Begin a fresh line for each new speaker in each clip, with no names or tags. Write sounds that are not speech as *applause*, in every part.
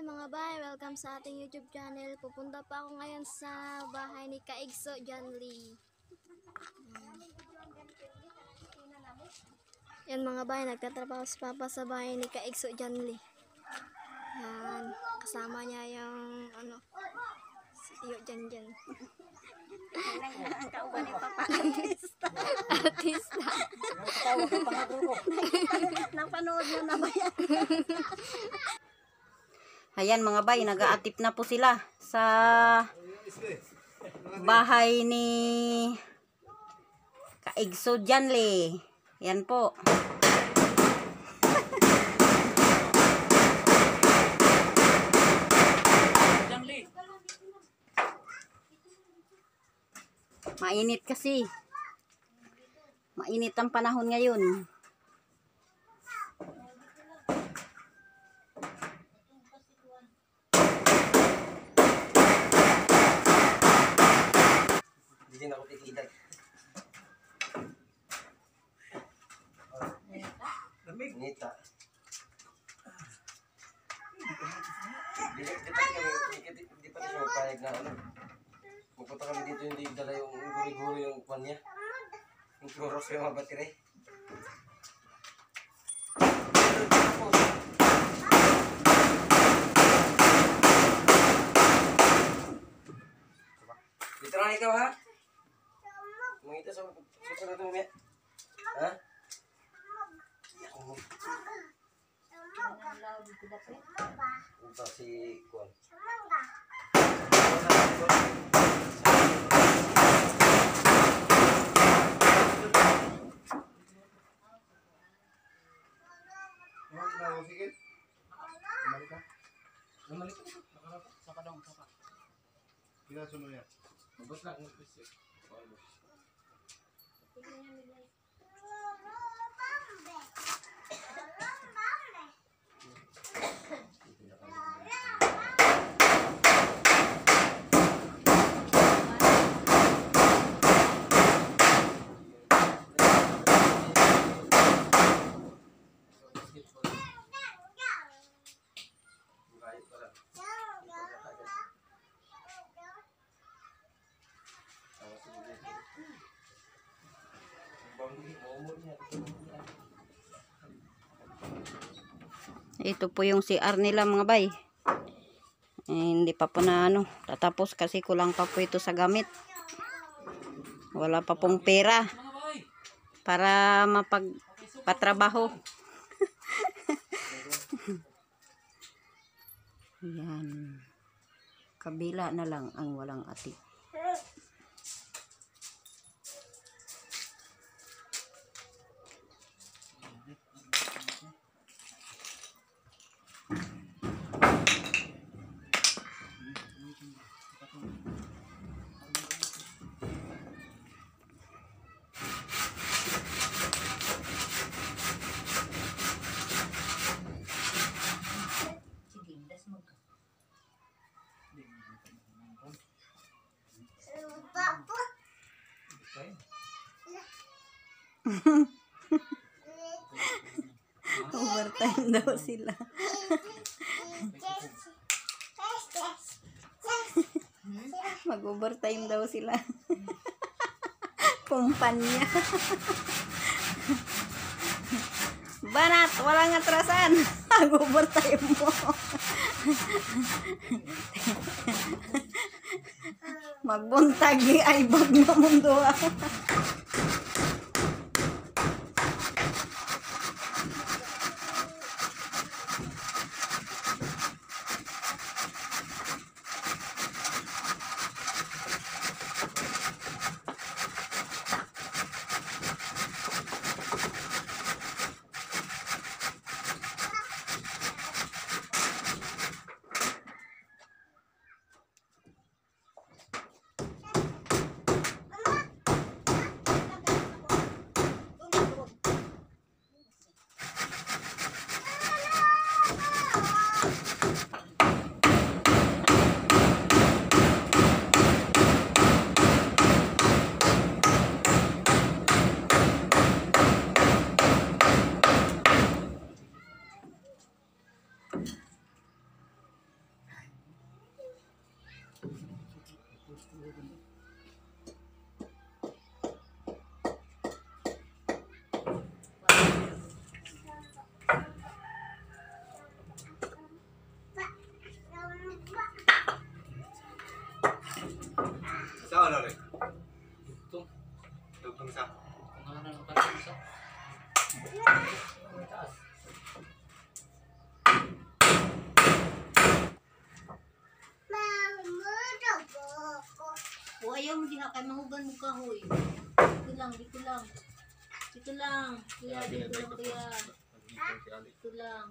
Hi mga bay, welcome sa ating YouTube channel. Pupunta pa ako ngayon sa bahay ni Kaigso John Lee. Yan mga bay, nagtatrabaho si Papa sa bahay ni Kaigso John Lee. Yan, kasama niya yung ano, si Tiyo Jan Jan.
Ang kauban ni Papa artista.
Artista.
Napanood mo na ba yan? *laughs* Ayan mga bay, nag-aatip na po sila sa bahay ni Kaigso Janle. Yan po. Mainit kasi. Mainit ang panahon ngayon.
Hindi din ako titigan. Lamig. Nita. Di, di pa di pa siya magpahig na ano. Magpunta kami dito hindi dala yung guri-guri yung kwan niya. Yung churros yung mga batire. Dito lang ikaw ha? Mangita sa susunod mo. Ha? Si
Ito po yung CR nila mga bay. Eh, hindi pa po na ano. Tatapos kasi kulang pa po ito sa gamit. Wala pa pong pera. Para mapagpatrabaho. *laughs* Yan. Kabila na lang ang walang ati. *laughs* Overtime daw sila. *laughs* Mag-overtime daw sila. *laughs* Kumpanya. Banat, walang atrasan. Mag-overtime mo. Magbuntagi ay bag na mundo. O,
ayaw mo diha kay mahugan mo ka, hoy. Dito lang, dito lang. Dito lang. Kuya, dito lang, kuya. Dito lang.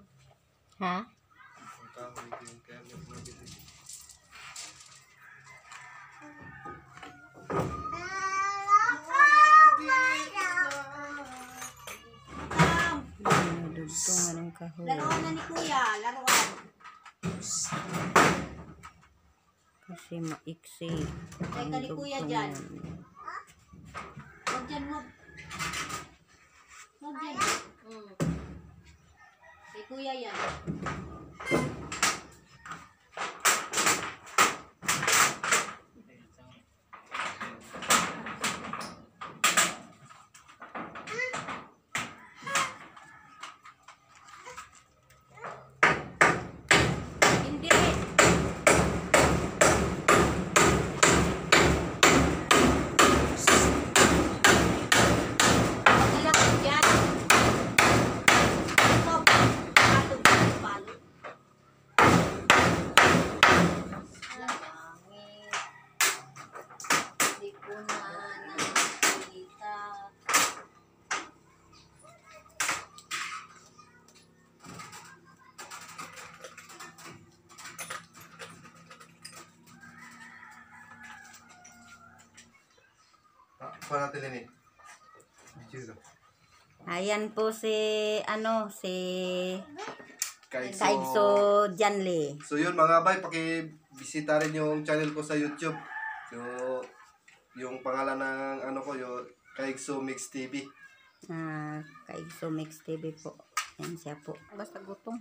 Ha? Ang kahoy, yung kaya Dugtong anong kahoy.
Laruan na ni kuya, laruan.
Kasi maiksi.
Ay,
ang
kali kuya dyan.
yan.
Huwag dyan, huwag. Huwag dyan. Mm. Kay kuya yan. Hindi. Malaki yan. Ito, palo, palo. Langit. Di ko na nakikita.
Ah, pa natin ini. Video.
Ayan po si, ano, si
Kaigso.
Kaigso Janli.
So yun mga bay, paki-bisita rin yung channel ko sa YouTube. So, yung pangalan ng ano ko, yung Kaigso Mix TV.
Ah, Kaigso Mix TV po. Yan siya po. Basta gutom.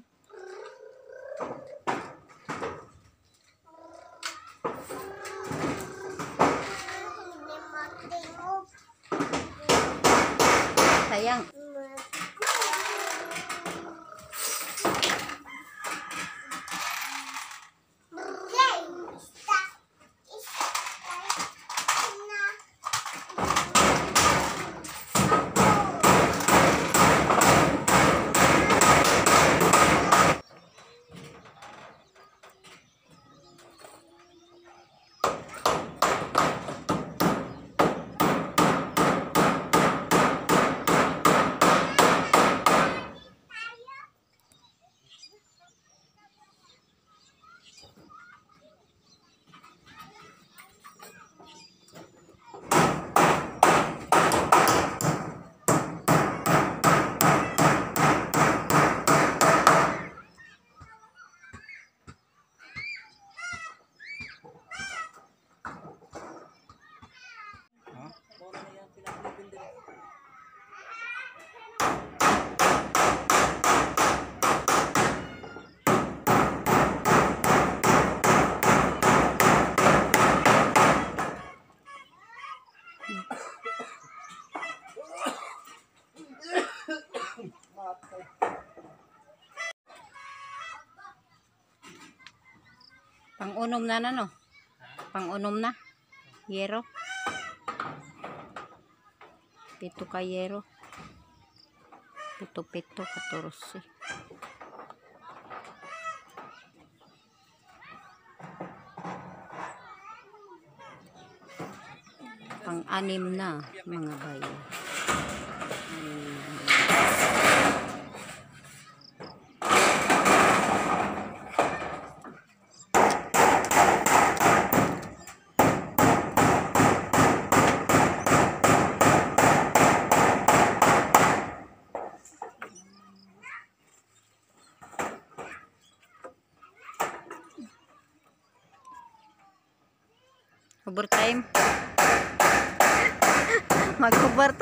Pang-unom na na, no? Pang-unom na. Yero. Pito ka yero. Pito-pito, katorose. Pang-anim na, mga bayo. Overtime.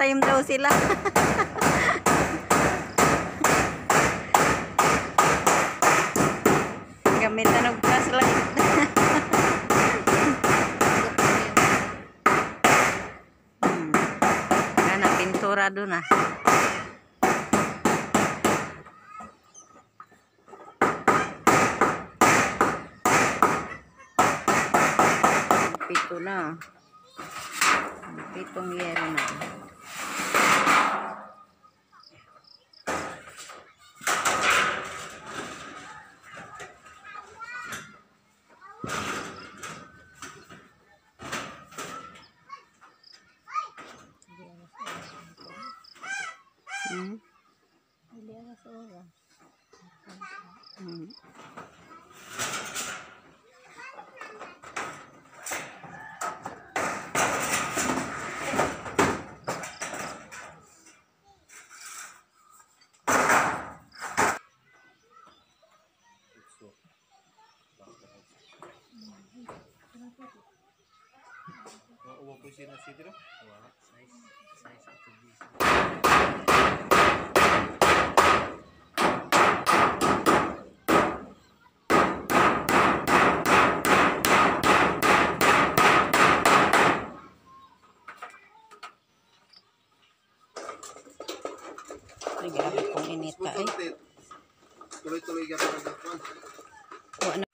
Mag-overtime daw sila. Gamitan ng flashlight. hmm. Kana, pintura doon ah. Pito na. Pitong yero na. Hmm.
Uwa po siya na sidro.
Ay, grabe pong init ka eh.
Tuloy-tuloy ka talaga po.
O, ano?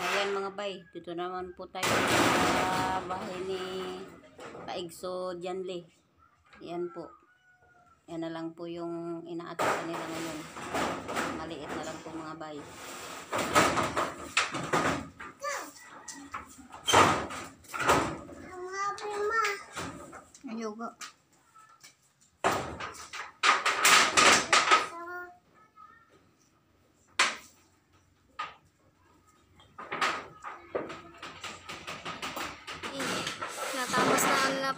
Ayan mga bay, dito naman po tayo sa bahay ni Kaigso Janli. Yan po. Yan na lang po yung inaatake nila ngayon. Maliit na lang po mga bay.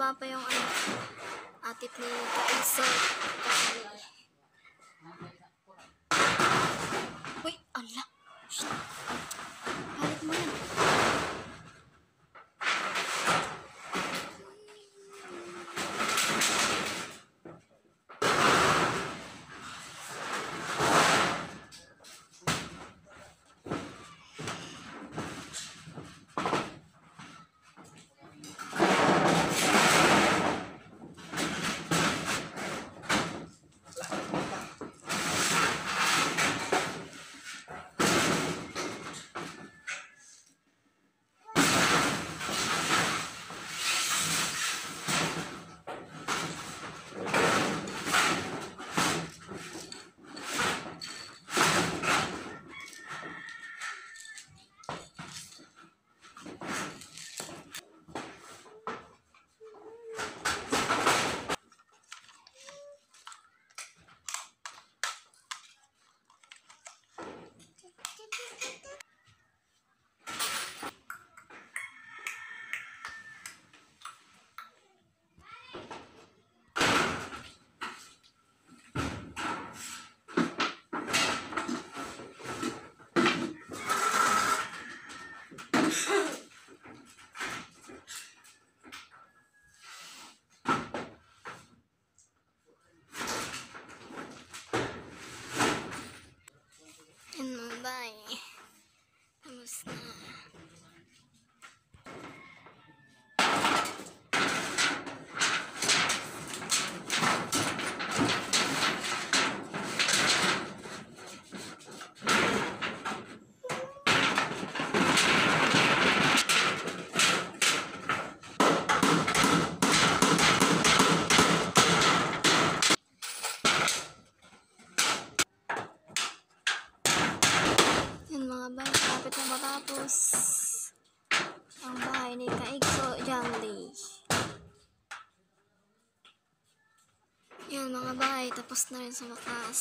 Nila papa yung ano, atit ni Kaigso. Yan mga bay, tapos na rin sa wakas.